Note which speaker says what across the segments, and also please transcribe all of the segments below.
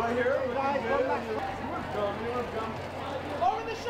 Speaker 1: Right here. Guys,
Speaker 2: come
Speaker 1: back. Come, come.
Speaker 2: Over the shoulder.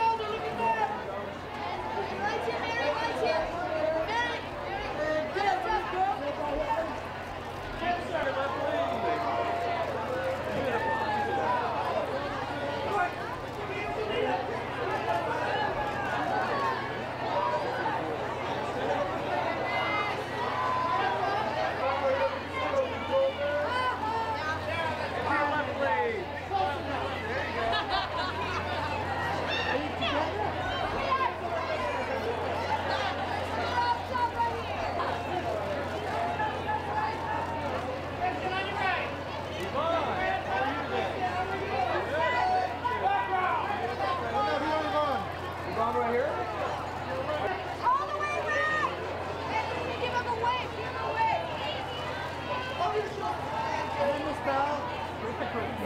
Speaker 1: How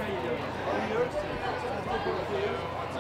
Speaker 1: you doing? What's?